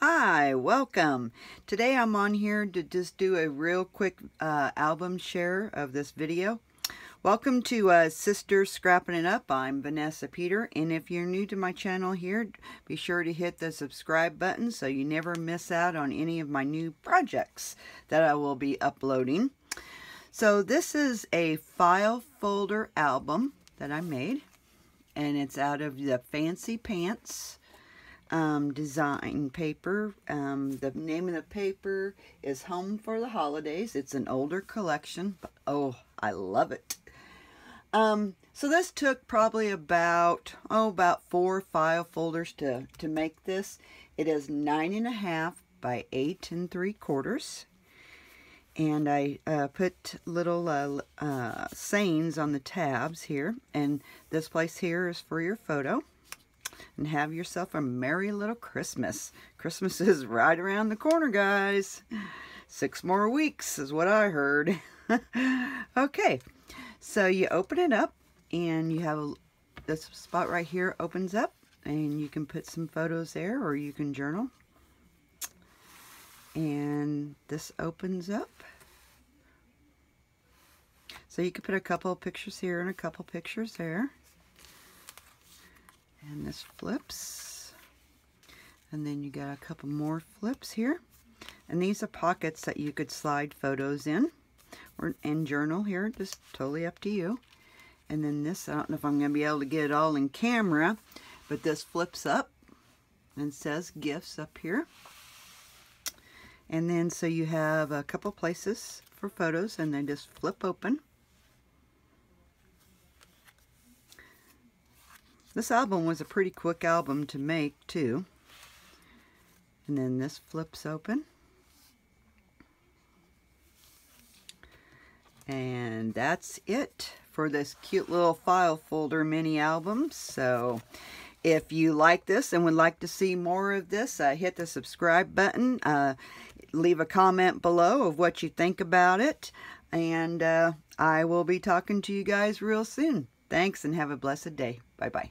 Hi, welcome. Today I'm on here to just do a real quick uh, album share of this video. Welcome to uh, Sister Scrapping It Up. I'm Vanessa Peter, and if you're new to my channel here, be sure to hit the subscribe button so you never miss out on any of my new projects that I will be uploading. So this is a file folder album that I made, and it's out of the Fancy Pants um, design paper. Um, the name of the paper is Home for the Holidays. It's an older collection. Oh, I love it. Um, so this took probably about, oh, about four file folders to, to make this. It is nine and a half by eight and three quarters. And I uh, put little uh, uh, sayings on the tabs here. And this place here is for your photo and have yourself a merry little Christmas. Christmas is right around the corner, guys. Six more weeks is what I heard. okay, so you open it up and you have a, this spot right here opens up and you can put some photos there or you can journal. And this opens up. So you can put a couple pictures here and a couple pictures there and this flips. And then you got a couple more flips here. And these are pockets that you could slide photos in or in journal here. Just totally up to you. And then this I don't know if I'm gonna be able to get it all in camera but this flips up and says gifts up here. And then so you have a couple places for photos and they just flip open This album was a pretty quick album to make too. And then this flips open. And that's it for this cute little file folder mini album. So if you like this and would like to see more of this, uh, hit the subscribe button. Uh, leave a comment below of what you think about it. And uh, I will be talking to you guys real soon. Thanks and have a blessed day. Bye-bye.